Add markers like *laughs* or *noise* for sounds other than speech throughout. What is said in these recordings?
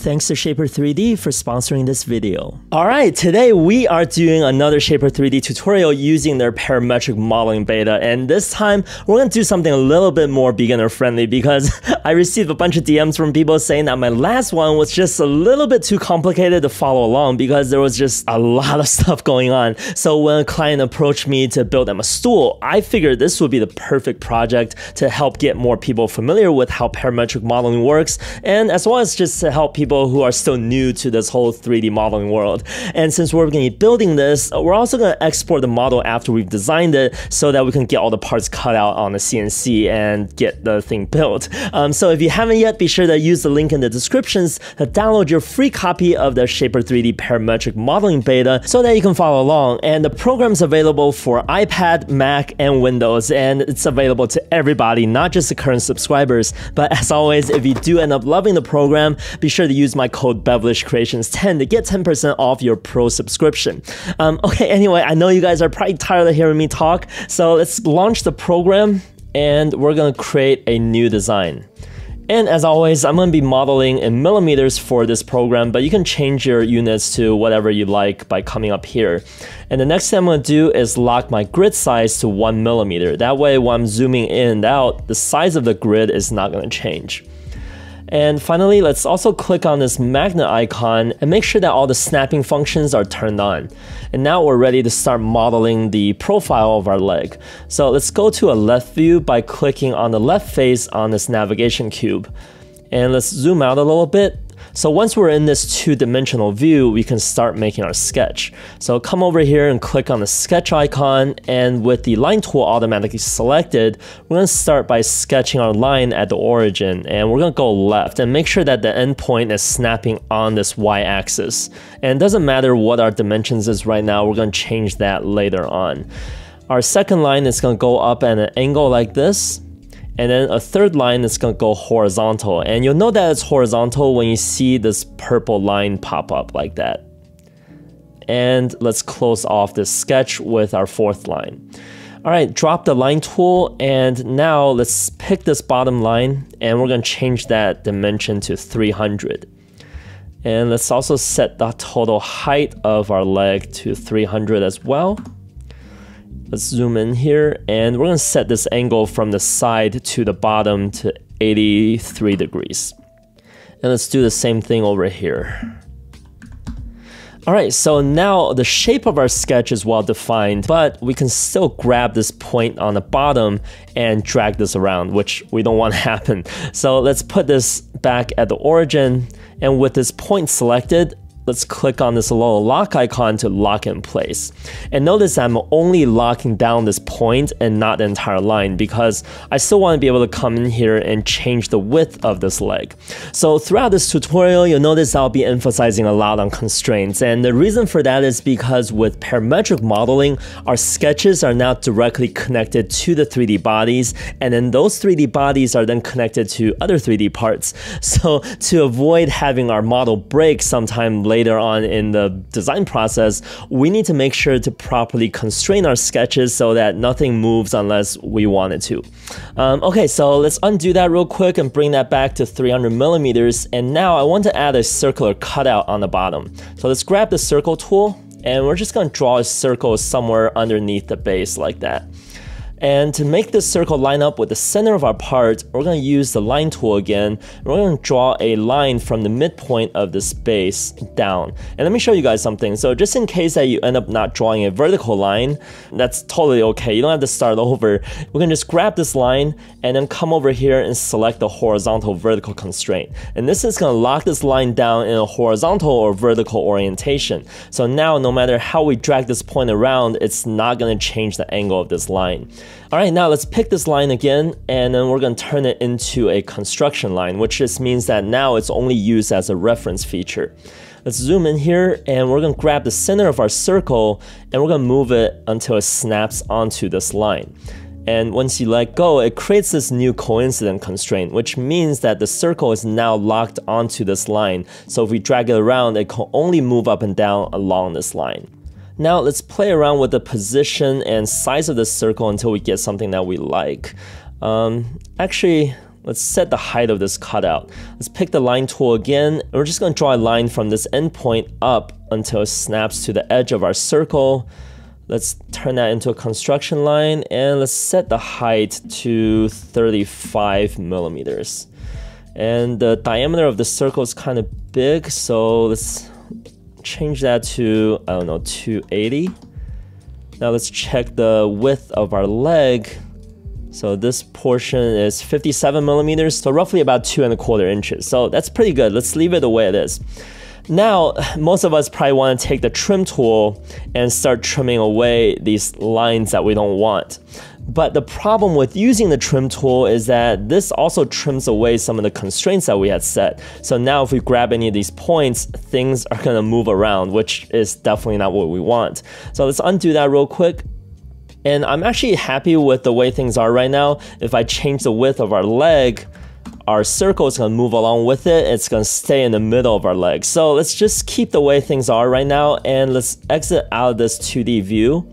Thanks to Shapr3D for sponsoring this video. Alright, today we are doing another Shapr3D tutorial using their parametric modeling beta and this time we're going to do something a little bit more beginner friendly because *laughs* I received a bunch of DMs from people saying that my last one was just a little bit too complicated to follow along because there was just a lot of *laughs* stuff going on. So when a client approached me to build them a stool, I figured this would be the perfect project to help get more people familiar with how parametric modeling works and as well as just to help people people who are still new to this whole 3D modeling world. And since we're going to be building this, we're also going to export the model after we've designed it so that we can get all the parts cut out on the CNC and get the thing built. Um, so if you haven't yet, be sure to use the link in the descriptions to download your free copy of the Shapr3D parametric modeling beta so that you can follow along. And the program's available for iPad, Mac, and Windows, and it's available to everybody, not just the current subscribers. But as always, if you do end up loving the program, be sure to use my code BevelishCreations10 to get 10% off your pro subscription. Um, okay, anyway, I know you guys are probably tired of hearing me talk, so let's launch the program and we're gonna create a new design. And as always, I'm to be modeling in millimeters for this program, but you can change your units to whatever you like by coming up here. And the next thing I'm to do is lock my grid size to one millimeter. That way, when I'm zooming in and out, the size of the grid is not to change. And finally, let's also click on this magnet icon and make sure that all the snapping functions are turned on. And now we're ready to start modeling the profile of our leg. So let's go to a left view by clicking on the left face on this navigation cube. And let's zoom out a little bit so once we're in this two-dimensional view, we can start making our sketch. So come over here and click on the sketch icon, and with the line tool automatically selected, we're gonna start by sketching our line at the origin, and we're gonna go left, and make sure that the endpoint is snapping on this y-axis. And it doesn't matter what our dimensions is right now, we're gonna change that later on. Our second line is gonna go up at an angle like this, and then a third line is going to go horizontal. And you'll know that it's horizontal when you see this purple line pop up like that. And let's close off this sketch with our fourth line. All right, drop the line tool and now let's pick this bottom line and we're gonna change that dimension to 300. And let's also set the total height of our leg to 300 as well. Let's zoom in here and we're gonna set this angle from the side to the bottom to 83 degrees. And let's do the same thing over here. Alright, so now the shape of our sketch is well defined, but we can still grab this point on the bottom and drag this around, which we don't want to *laughs* happen. So let's put this back at the origin, and with this point selected, let's click on this little lock icon to lock in place. And notice I'm only locking down this point and not the entire line because I still want to be able to come in here and change the width of this leg. So throughout this tutorial, you'll notice I'll be emphasizing a lot on constraints. And the reason for that is because with parametric modeling, our sketches are now directly connected to the 3D bodies. And then those 3D bodies are then connected to other 3D parts. *laughs* So to avoid having our model break sometime later on in the design process, we need to make sure to properly constrain our sketches so that nothing moves unless we want it to. Um, okay, so let's undo that real quick and bring that back to 300 millimeters. And now I want to add a circular cutout on the bottom. So let's grab the circle tool and we're just gonna draw a circle somewhere underneath the base like that. And to make this circle line up with the center of our part, we're going to use the line tool again. We're going to draw a line from the midpoint of this base down. And let me show you guys something. So just in case that you end up not drawing a vertical line, that's totally okay. You don't have to start over. We can just grab this line and then come over here and select the horizontal vertical constraint. And this is going to lock this line down in a horizontal or vertical orientation. So now no matter how we drag this point around, it's not going to change the angle of this line. All right, now let's pick this line again, and then we're gonna turn it into a construction line, which just means that now it's only used as a reference feature. Let's zoom in here, and we're gonna grab the center of our circle, and we're gonna move it until it snaps onto this line. And once you let go, it creates this new coincident constraint, which means that the circle is now locked onto this line. So if we drag it around, it can only move up and down along this line. Now let's play around with the position and size of the circle until we get something that we like. Um, actually, let's set the height of this cutout. Let's pick the line tool again, and we're just gonna draw a line from this endpoint up until it snaps to the edge of our circle. Let's turn that into a construction line, and let's set the height to 35 millimeters. And the diameter of the circle is kind of big, so let's change that to, I don't know, 280. Now let's check the width of our leg. So this portion is 57 millimeters, so roughly about two and a quarter inches. So that's pretty good. Let's leave it the way it is. Now, most of us probably want to take the trim tool and start trimming away these lines that we don't want. But the problem with using the trim tool is that this also trims away some of the constraints that we had set. So now if we grab any of these points, things are gonna move around, which is definitely not what we want. So let's undo that real quick. And I'm actually happy with the way things are right now. If I change the width of our leg, our circle is going to move along with it. It's going to stay in the middle of our leg. So let's just keep the way things are right now and let's exit out of this 2D view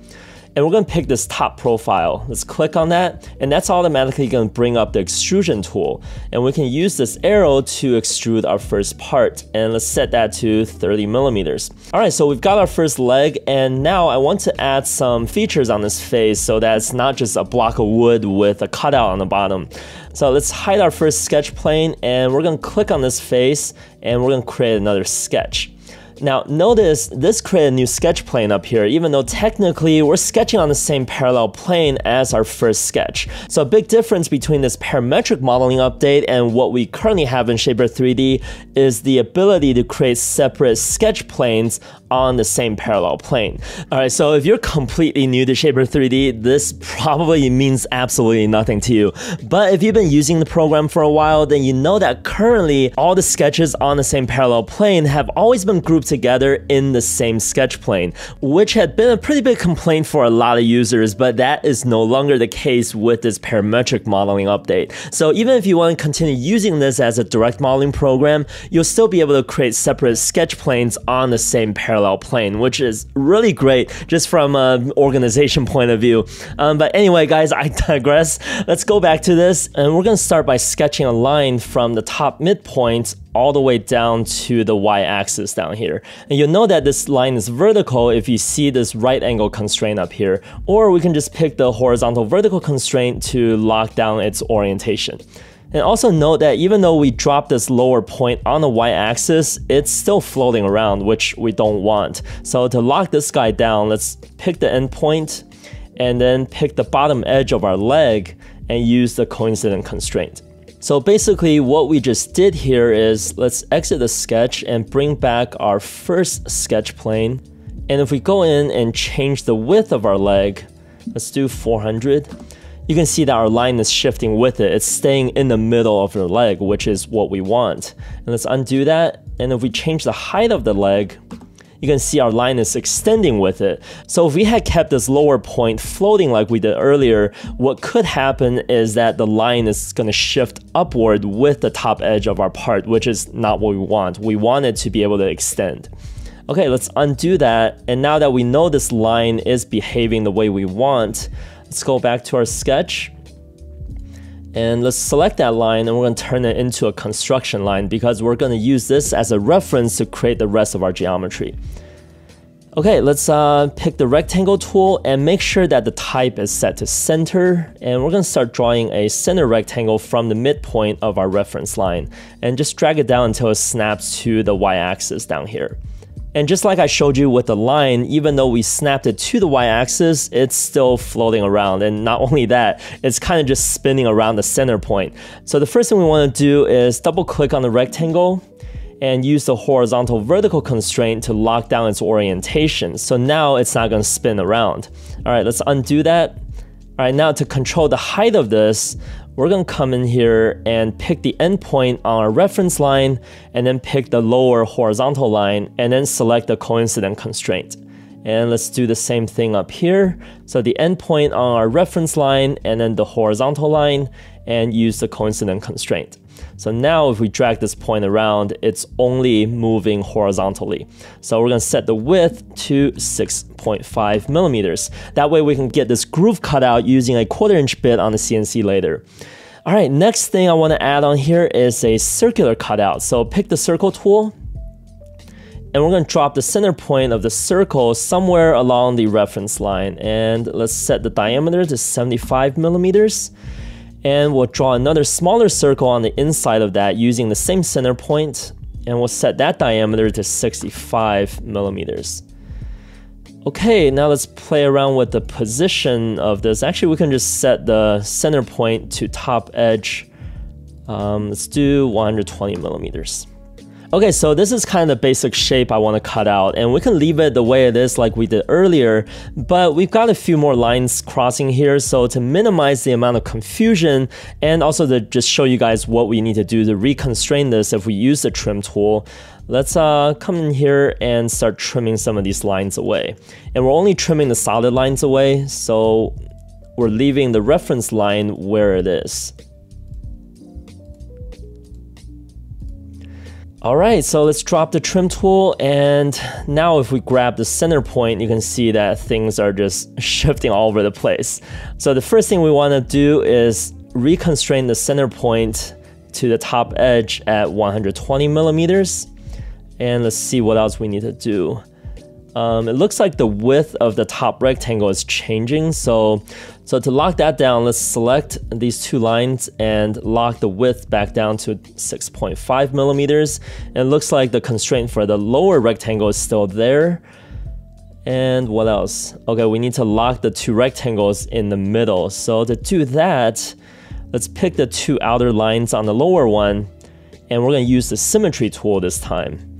and we're gonna pick this top profile. Let's click on that, and that's automatically gonna bring up the extrusion tool. And we can use this arrow to extrude our first part, and let's set that to 30 millimeters. All right, so we've got our first leg, and now I want to add some features on this face so that it's not just a block of wood with a cutout on the bottom. So let's hide our first sketch plane, and we're gonna click on this face, and we're gonna create another sketch. Now notice this created a new sketch plane up here, even though technically we're sketching on the same parallel plane as our first sketch. So a big difference between this parametric modeling update and what we currently have in Shapr3D is the ability to create separate sketch planes on the same parallel plane. All right, so if you're completely new to Shapr3D, this probably means absolutely nothing to you. But if you've been using the program for a while, then you know that currently all the sketches on the same parallel plane have always been grouped together in the same sketch plane, which had been a pretty big complaint for a lot of users, but that is no longer the case with this parametric modeling update. So even if you want to continue using this as a direct modeling program, you'll still be able to create separate sketch planes on the same parallel plane, which is really great just from an organization point of view. Um, but anyway, guys, I *laughs* digress. Let's go back to this, and we're going to start by sketching a line from the top midpoint all the way down to the y-axis down here. And you'll know that this line is vertical if you see this right angle constraint up here, or we can just pick the horizontal vertical constraint to lock down its orientation. And also note that even though we drop this lower point on the y-axis, it's still floating around, which we don't want. So to lock this guy down, let's pick the endpoint and then pick the bottom edge of our leg and use the coincident constraint. So basically what we just did here is let's exit the sketch and bring back our first sketch plane. And if we go in and change the width of our leg, let's do 400, you can see that our line is shifting with it. It's staying in the middle of your leg, which is what we want. And let's undo that. And if we change the height of the leg, you can see our line is extending with it. So if we had kept this lower point floating like we did earlier, what could happen is that the line is going to shift upward with the top edge of our part, which is not what we want. We want it to be able to extend. Okay, let's undo that. And now that we know this line is behaving the way we want, let's go back to our sketch and let's select that line and we're going to turn it into a construction line because we're going to use this as a reference to create the rest of our geometry. Okay, let's uh, pick the rectangle tool and make sure that the type is set to center. And we're gonna start drawing a center rectangle from the midpoint of our reference line. And just drag it down until it snaps to the y-axis down here. And just like I showed you with the line, even though we snapped it to the y-axis, it's still floating around. And not *laughs* only that, it's kind of just spinning around the center point. So the first thing we want to do is double click on the rectangle and use the horizontal vertical constraint to lock down its orientation. So now it's not going to spin around. All right, let's undo that. All right, now to control the height of this, we're to come in here and pick the endpoint on our reference line and then pick the lower horizontal line and then select the coincident constraint. And let's do the same thing up here. So the endpoint on our reference line and then the horizontal line and use the coincident constraint. So now if we drag this point around, it's only moving horizontally. So we're gonna set the width to 6.5 millimeters. That way we can get this groove cut out using a quarter inch bit on the CNC later. All right, next thing I want to add on here is a circular cutout. So pick the circle tool and we're going to drop the center point of the circle somewhere along the reference line. And let's set the diameter to 75 millimeters. And we'll draw another smaller circle on the inside of that using the same center point, and we'll set that diameter to 65 millimeters. Okay, now let's play around with the position of this. Actually, we can just set the center point to top edge. Um, let's do 120 millimeters. Okay, so this is kind of the basic shape I want to cut out, and we can leave it the way it is like we did earlier, but we've got a few more lines crossing here, so to minimize the amount of confusion, and also to just show you guys what we need to do to reconstrain this if we use the trim tool, let's uh, come in here and start trimming some of these lines away. And we're only trimming the solid lines away, so we're leaving the reference line where it is. All right, so let's drop the trim tool and now if we grab the center point, you can see that things are just *laughs* shifting all over the place. So the first thing we wanna do is reconstrain the center point to the top edge at 120 millimeters. And let's see what else we need to do. Um, it looks like the width of the top rectangle is changing. So, so to lock that down, let's select these two lines and lock the width back down to 6.5 millimeters. And it looks like the constraint for the lower rectangle is still there. And what else? Okay, we need to lock the two rectangles in the middle. So to do that, let's pick the two outer lines on the lower one, and we're gonna use the symmetry tool this time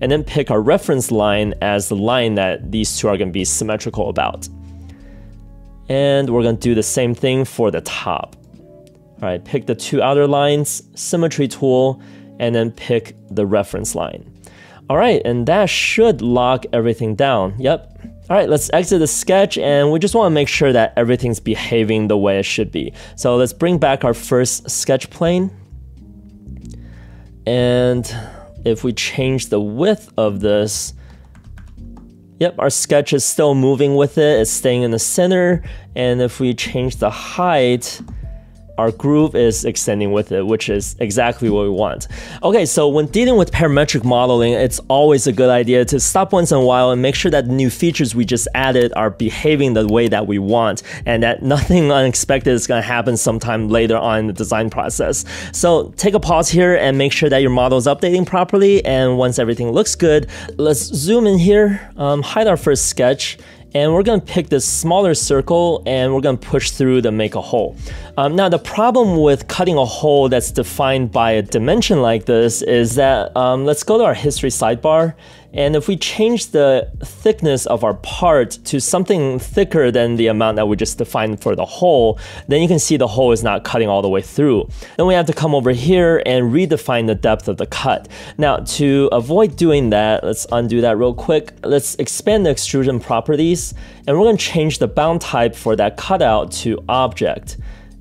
and then pick our reference line as the line that these two are going to be symmetrical about. And we're going to do the same thing for the top. All right, pick the two outer lines, symmetry tool, and then pick the reference line. All right, and that should lock everything down. Yep. All right, let's exit the sketch and we just want to make sure that everything's behaving the way it should be. So let's bring back our first sketch plane. And if we change the width of this, yep, our sketch is still moving with it. It's staying in the center. And if we change the height, our groove is extending with it, which is exactly what we want. Okay, so when dealing with parametric modeling, it's always a good idea to stop once in a while and make sure that the new features we just added are behaving the way that we want and that nothing *laughs* unexpected is going to happen sometime later on in the design process. So take a pause here and make sure that your model is updating properly. And once everything looks good, let's zoom in here, um, hide our first sketch, and we're to pick this smaller circle and we're to push through to make a hole. Um, now the problem with cutting a hole that's defined by a dimension like this is that, um, let's go to our history sidebar and if we change the thickness of our part to something thicker than the amount that we just defined for the hole, then you can see the hole is not cutting all the way through. Then we have to come over here and redefine the depth of the cut. Now to avoid doing that, let's undo that real quick. Let's expand the extrusion properties and we're gonna change the bound type for that cutout to object.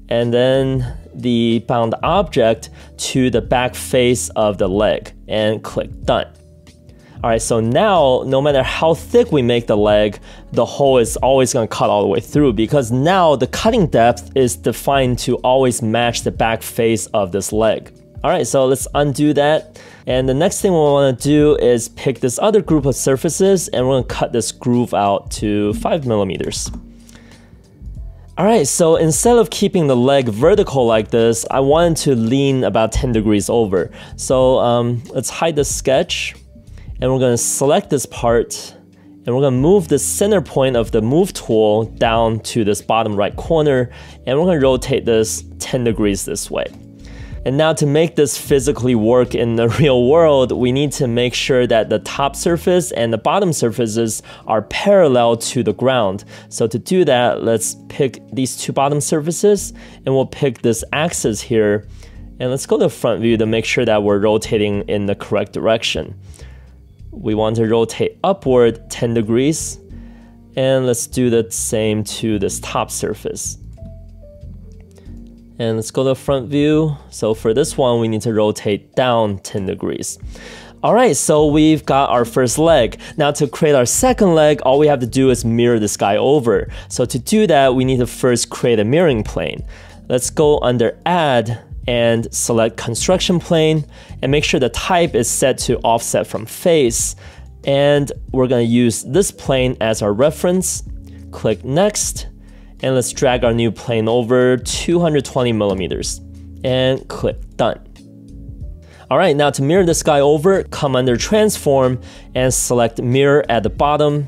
And then the bound object to the back face of the leg and click done. All right, so now no matter how thick we make the leg, the hole is always gonna cut all the way through because now the cutting depth is defined to always match the back face of this leg. All right, so let's undo that. And the next thing we wanna do is pick this other group of surfaces and we're gonna cut this groove out to five millimeters. All right, so instead of keeping the leg vertical like this, I wanted to lean about 10 degrees over. So um, let's hide the sketch and we're going to select this part and we're going to move the center point of the move tool down to this bottom right corner and we're going to rotate this 10 degrees this way. And now to make this physically work in the *laughs* real world, we need to make sure that the top surface and the bottom surfaces are parallel to the ground. So to do that, let's pick these two bottom surfaces and we'll pick this axis here. And let's go to front view to make sure that we're rotating in the correct direction we want to rotate upward 10 degrees. And let's do the same to this top surface. And let's go to front view. So for this one, we need to rotate down 10 degrees. All right, so we've got our first leg. Now to create our second leg, all we have to do is mirror this guy over. So to do that, we need to first create a mirroring plane. let's go under add and select construction plane and make sure the type is set to offset from face. And we're gonna use this plane as our reference. Click next, and let's drag our new plane over 220 millimeters and click done. All right, now to mirror this guy over, come under transform and select mirror at the bottom,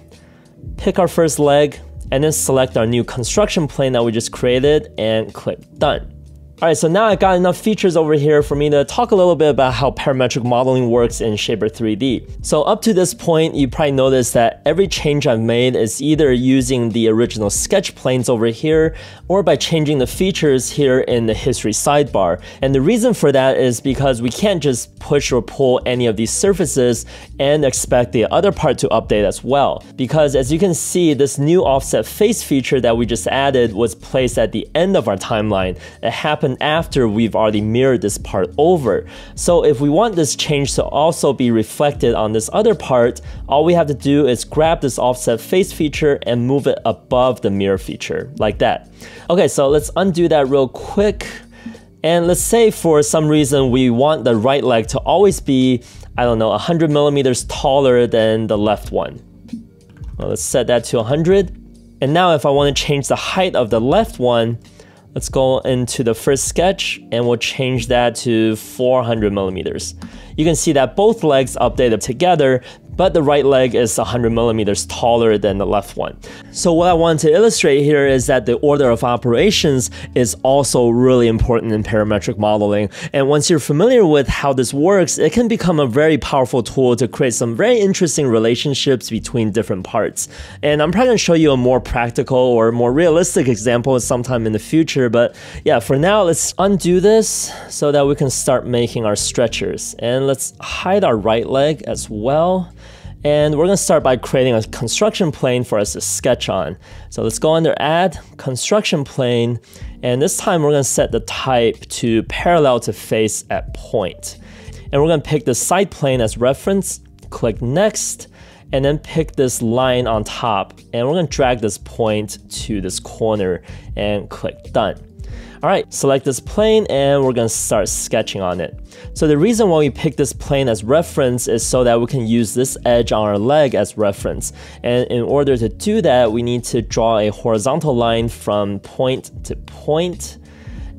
pick our first leg, and then select our new construction plane that we just created and click done. Alright, so now I got enough features over here for me to talk a little bit about how parametric modeling works in Shapr3D. So up to this point, you probably noticed that every change I've made is either using the original sketch planes over here, or by changing the features here in the history sidebar. And the reason for that is because we can't just push or pull any of these surfaces and expect the other part to update as well. Because as you can see, this new offset face feature that we just added was placed at the end of our timeline. It happened happen after we've already mirrored this part over. So if we want this change to also be reflected on this other part, all we have to do is grab this offset face feature and move it above the mirror feature, like that. Okay, so let's undo that real quick. And let's say for some reason we want the right leg to always be, I don't know, 100 millimeters taller than the left one. Well, let's set that to 100. And now if I want to change the height of the left one, Let's go into the first sketch and we'll change that to 400 millimeters. You can see that both legs updated together, but the right leg is 100 millimeters taller than the left one. So what I want to illustrate here is that the order of operations is also really important in parametric modeling. And once you're familiar with how this works, it can become a very powerful tool to create some very interesting relationships between different parts. And I'm probably to show you a more practical or more realistic example sometime in the future. But yeah, for now, let's undo this so that we can start making our stretchers. And let's hide our right leg as well. And we're gonna start by creating a construction plane for us to sketch on. So let's go under add, construction plane, and this time we're gonna set the type to parallel to face at point. And we're gonna pick the side plane as reference, click next, and then pick this line on top, and we're gonna drag this point to this corner and click done. All right, select this plane and we're gonna start sketching on it. So the reason why we pick this plane as reference is so that we can use this edge on our leg as reference. And in order to do that, we need to draw a horizontal line from point to point.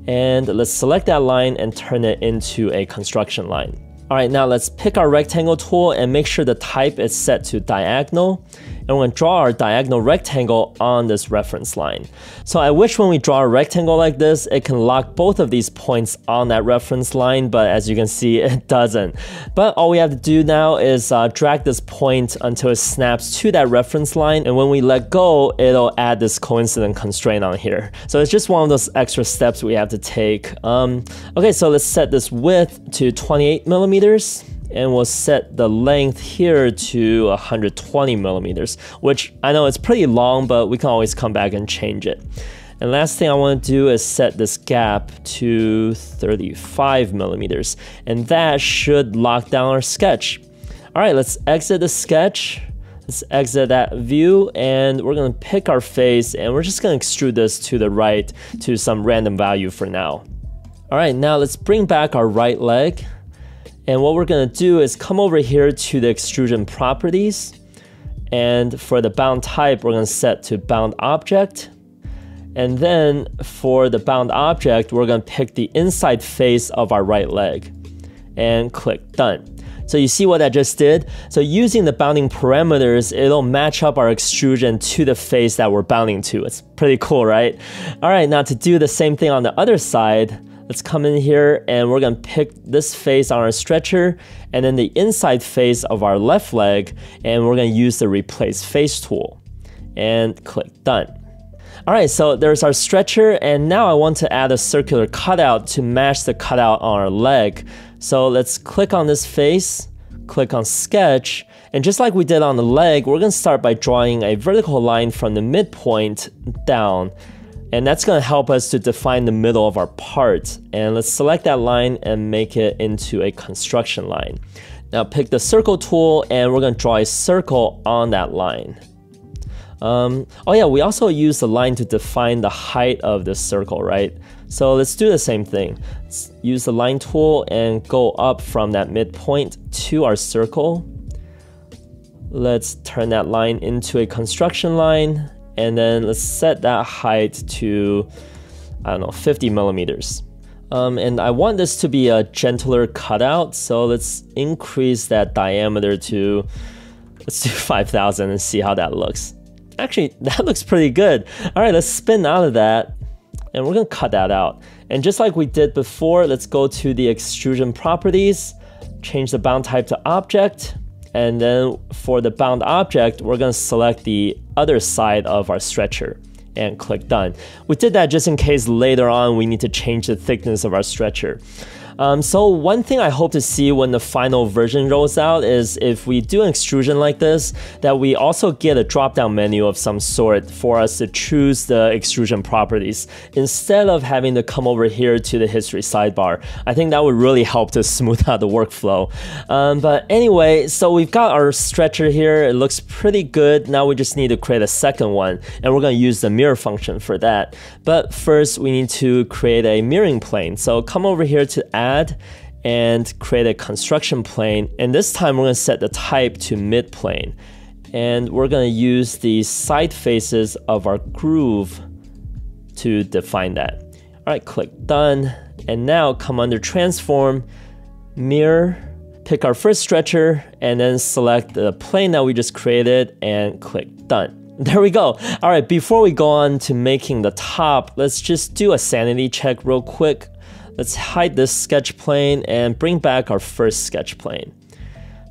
And let's select that line and turn it into a construction line. All right, now let's pick our rectangle tool and make sure the type is set to diagonal and we're to draw our diagonal rectangle on this reference line. So I wish when we draw a rectangle like this, it can lock both of these points on that reference line, but as you can see, *laughs* it doesn't. But all we have to do now is uh, drag this point until it snaps to that reference line, and when we let go, it'll add this coincident constraint on here. So it's just one of those extra steps we have to take. Um, okay, so let's set this width to 28 millimeters and we'll set the length here to 120 millimeters, which I know it's pretty long, but we can always come back and change it. And last thing I want to do is set this gap to 35 millimeters, and that should lock down our sketch. All right, let's exit the sketch. Let's exit that view and we're gonna pick our face and we're just gonna extrude this to the right to some random value for now. All right, now let's bring back our right leg and what we're gonna do is come over here to the extrusion properties. And for the bound type, we're gonna set to bound object. And then for the bound object, we're gonna pick the inside face of our right leg and click done. So you see what I just did? So using the bounding parameters, it'll match up our extrusion to the face that we're bounding to. It's pretty cool, right? All right, now to do the same thing on the other side, Let's come in here and we're gonna pick this face on our stretcher and then the inside face of our left leg and we're gonna use the replace face tool and click done. All right, so there's our stretcher and now I want to add a circular cutout to match the cutout on our leg. So let's click on this face, click on sketch, and just like we did on the leg, we're gonna start by drawing a vertical line from the midpoint down and that's going to help us to define the middle of our part. And let's select that line and make it into a construction line. Now pick the circle tool and we're going to draw a circle on that line. Um, oh yeah, we also use the line to define the height of the circle, right? So let's do the same thing. Let's use the line tool and go up from that midpoint to our circle. Let's turn that line into a construction line and then let's set that height to, I don't know, 50 millimeters. Um, and I want this to be a gentler cutout, so let's increase that diameter to, let's do *laughs* 5,000 and see how that looks. Actually, *laughs* that looks pretty good. All right, let's spin out of that, and we're gonna cut that out. And just like we did before, let's go to the extrusion properties, change the bound type to object, and then for the bound object, we're gonna select the other side of our stretcher and click done. We did that just in case later on we need to change the thickness of our stretcher. Um, so one thing I hope to see when the final version rolls out is if we do an extrusion like this, that we also get a drop-down menu of some sort for us to choose the extrusion properties instead of having to come over here to the history sidebar. I think that would really help to smooth *laughs* out the workflow. Um, but anyway, so we've got our stretcher here. It looks pretty good. Now we just need to create a second one and we're going to use the mirror function for that. But first we need to create a mirroring plane. So come over here to add add and create a construction plane. And this time we're going to set the type to mid plane. And we're going to use the side faces of our groove to define that. All right, click done. And now come under transform, mirror, pick our first stretcher, and then select the plane that we just created and click done. *laughs* There we go. All right, before we go on to making the top, let's just do a sanity check real quick. Let's hide this sketch plane and bring back our first sketch plane.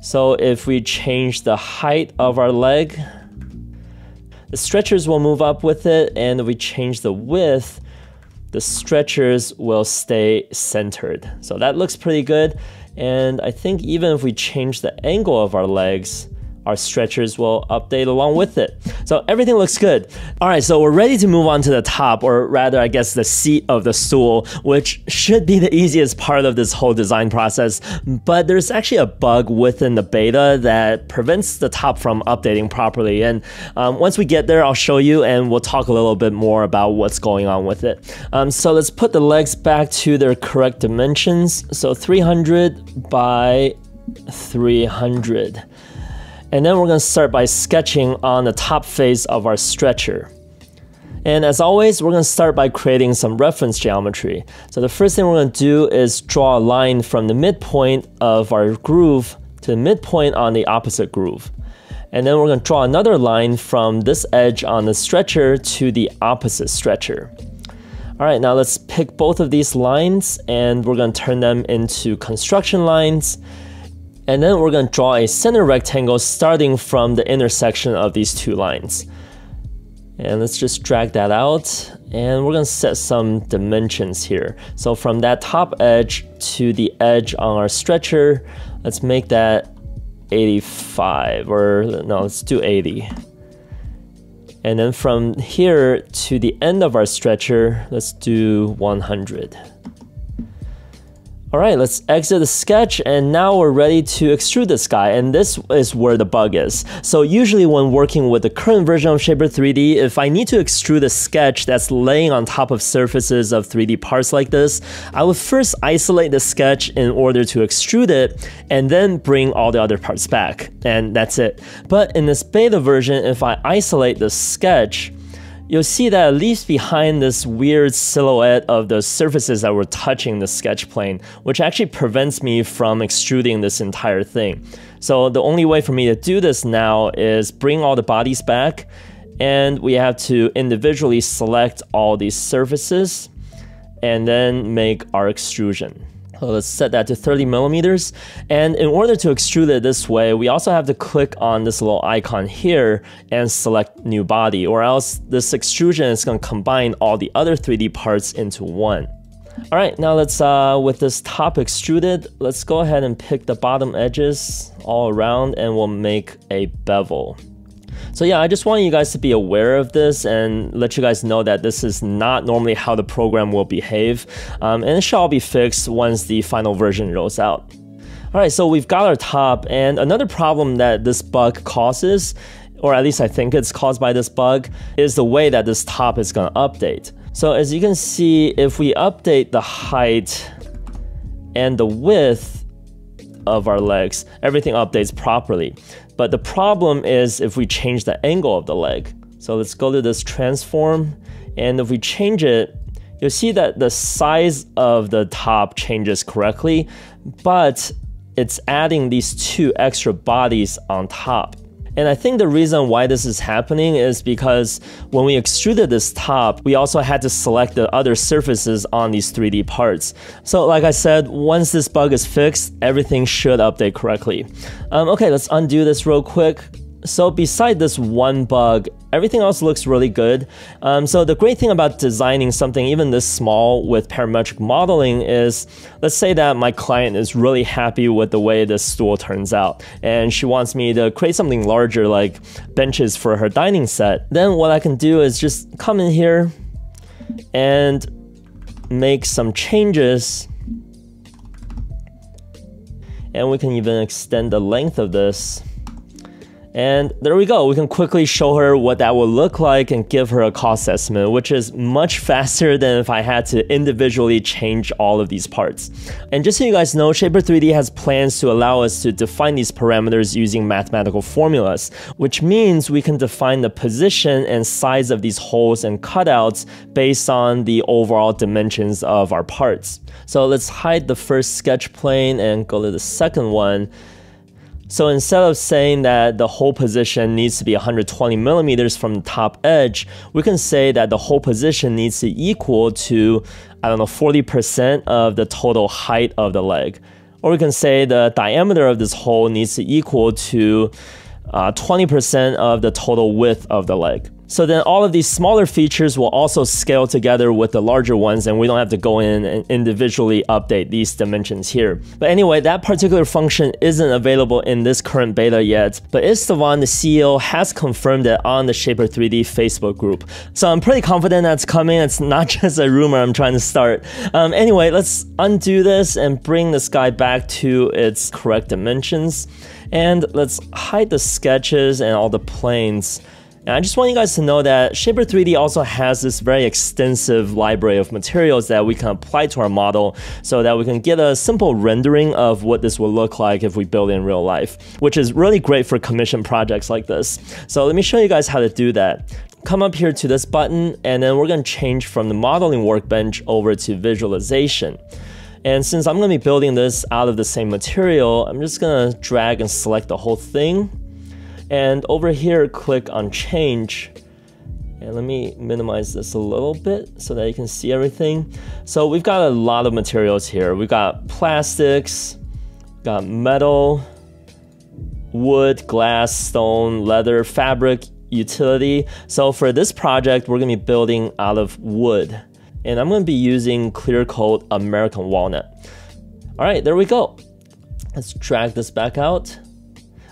So if we change the height of our leg, the stretchers will move up with it, and if we change the width, the stretchers will stay centered. So that looks pretty good. And I think even if we change the angle of our legs, our stretchers will update along with it. So everything looks good. All right, so we're ready to move on to the top, or rather, I guess the seat of the stool, which should be the easiest part of this whole design process. But there's actually a bug within the beta that prevents the top from updating properly. And um, once we get there, I'll show you and we'll talk a little bit more about what's going on with it. Um, so let's put the legs back to their correct dimensions. So 300 by 300. And then we're going to start by sketching on the top face of our stretcher. And as always, we're going to start by creating some reference geometry. So the first thing we're going to do is draw a line from the midpoint of our groove to the midpoint on the opposite groove. And then we're to draw another line from this edge on the stretcher to the opposite stretcher. All right, now let's pick both of these lines and we're going to turn them into construction lines and then we're going to draw a center rectangle starting from the intersection of these two lines. And let's just drag that out and we're going to set some dimensions here. So from that top edge to the edge on our stretcher, let's make that 85 or no, let's do 80. And then from here to the end of our stretcher, let's do 100. All right, let's exit the sketch and now we're ready to extrude this guy and this is where the bug is. So usually when working with the current version of Shapr3D, if I need to extrude a sketch that's laying on top of surfaces of 3D parts like this, I would first isolate the sketch in order to extrude it and then bring all the other parts back and that's it. But in this beta version, if I isolate the sketch, you'll see that at least behind this weird silhouette of the surfaces that were touching the sketch plane, which actually prevents me from extruding this entire thing. So the only way for me to do this now is bring all the bodies back and we have to individually select all these surfaces and then make our extrusion. So let's set that to 30 millimeters. And in order to extrude it this way, we also have to click on this little icon here and select new body, or else this extrusion is going to combine all the other 3D parts into one. All right, now let's, uh, with this top extruded, let's go ahead and pick the bottom edges all around and we'll make a bevel. So yeah, I just want you guys to be aware of this and let you guys know that this is not normally how the program will behave. Um, and it shall be fixed once the final version rolls out. Alright, so we've got our top, and another problem that this bug causes or at least I think it's caused by this bug, is the way that this top is going to update. So as you can see, if we update the height and the width of our legs, everything updates properly. But the problem is if we change the angle of the leg. So let's go to this transform, and if we change it, you'll see that the size of the top changes correctly, but it's adding these two extra bodies on top. And I think the reason why this is happening is because when we extruded this top, we also had to select the other surfaces on these 3D parts. So like I said, once this bug is fixed, everything should update correctly. Um, okay, let's undo this real quick. So beside this one bug, everything else looks really good. Um, so the great thing about designing something even this small with parametric modeling is, let's say that my client is really happy with the way this stool turns out, and she wants me to create something larger like benches for her dining set. Then what I can do is just come in here and make some changes and we can even extend the length of this and there we go. We can quickly show her what that would look like and give her a cost estimate, which is much *laughs* faster than if I had to individually change all of these parts. And just so you guys know, Shapr3D has plans to allow us to define these parameters using mathematical formulas, which means we can define the position and size of these holes and cutouts based on the overall dimensions of our parts. So let's hide the first sketch plane and go to the second one. So instead of saying that the hole position needs to be 120 millimeters from the top edge, we can say that the hole position needs to equal to, I don't know, 40% of the total height of the leg. Or we can say the diameter of this hole needs to equal to 20% uh, of the total width of the leg. So then all of these smaller features will also scale together with the larger ones and we don't have to go in and individually update these dimensions here. But anyway, that particular function isn't available in this current beta yet, but Istvan, the one the CEO, has confirmed it on the Shapr3D Facebook group. So I'm pretty confident that's coming. It's not *laughs* just a rumor I'm trying to start. Um, anyway, let's undo this and bring this guy back to its correct dimensions. And let's hide the sketches and all the planes. And I just want you guys to know that Shapr3D also has this very extensive library of materials that we can apply to our model so that we can get a simple rendering of what this will look like if we build in real life, which is really great for commission projects like this. So let me show you guys how to do that come up here to this button and then we're going to change from the modeling workbench over to visualization. And since I'm going to be building this out of the same material, I'm just going to drag and select the whole thing and over here, click on change. And let me minimize this a little bit so that you can see everything. So we've got a lot of materials here. We've got plastics, got metal, wood, glass, stone, leather, fabric, utility. So for this project, we're gonna be building out of wood. And I'm gonna be using clear coat American walnut. All right, there we go. Let's drag this back out.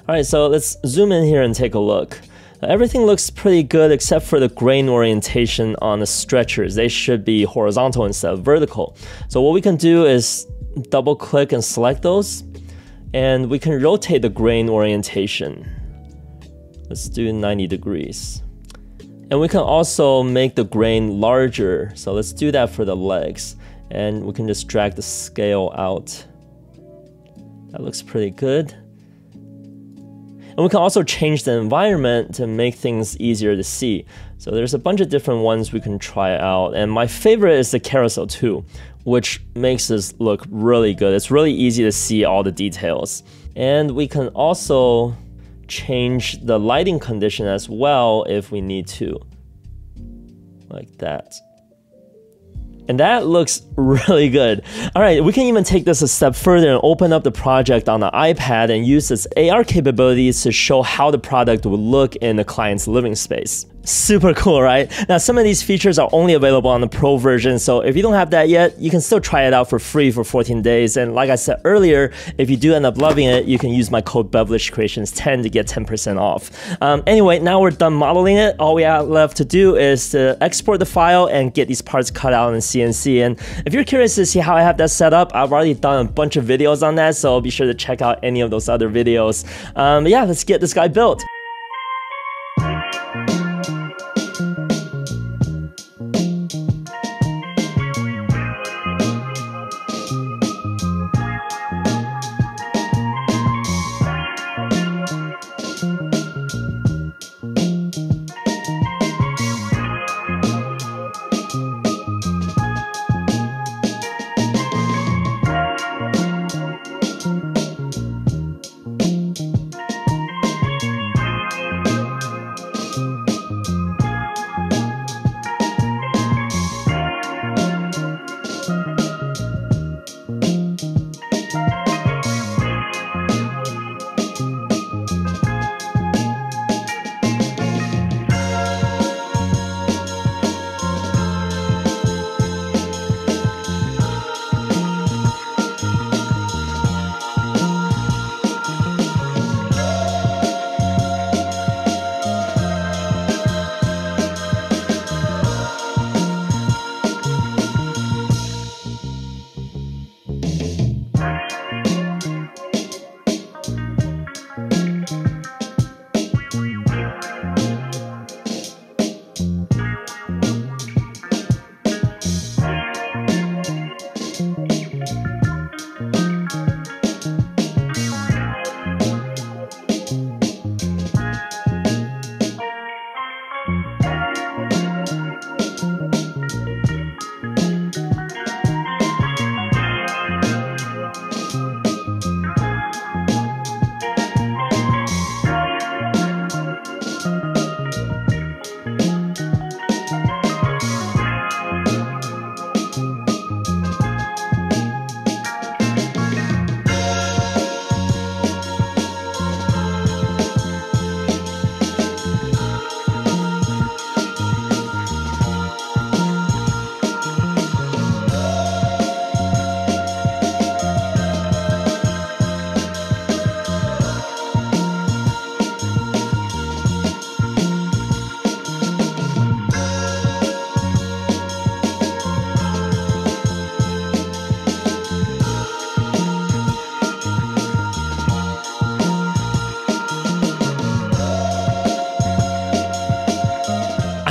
Alright, so let's zoom in here and take a look. Everything looks pretty good except for the grain orientation on the stretchers. They should be horizontal instead of vertical. So what we can do is double click and select those and we can rotate the grain orientation. Let's do 90 degrees. And we can also make the grain larger. So let's do that for the legs. And we can just drag the scale out. That looks pretty good. And we can also change the environment to make things easier to see. So there's a bunch of different ones we can try out. And my favorite is the carousel 2, which makes this look really good. It's really easy to see all the details. And we can also change the lighting condition as well if we need to, like that. And that looks *laughs* really good. All right, we can even take this a step further and open up the project on the iPad and use its AR capabilities to show how the product would look in the client's living space. Super *laughs* cool, right? Now, some of these features are only available on the Pro version, so if you don't have that yet, you can still try it out for free for 14 days. And like I said earlier, if you do end up loving it, you can use my code BevelishCreations10 to get 10% off. Um, anyway, now we're done modeling it. All we have left to do is to export the file and get these parts cut out in CNC. And if you're curious to see how I have that set up, I've already done a bunch of videos on that, so be sure to check out any of those other videos. Um, yeah, let's get this guy built.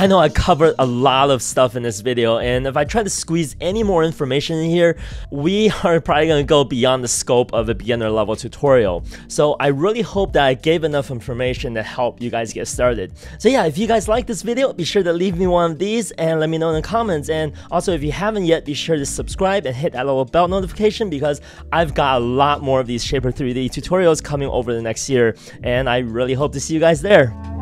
Know I covered a lot of stuff in this video, and if I try to squeeze any more information in here, we *laughs* are probably gonna go beyond the scope of a beginner level tutorial. So I really hope that I gave enough information to help you guys get started. So yeah, if you guys like this video, be sure to leave me one of these and let me know in the comments. And also, if you haven't yet, be sure to subscribe and hit that little bell notification because I've got a lot more of these Shapr3D tutorials coming over the next year, and I really hope to see you guys there.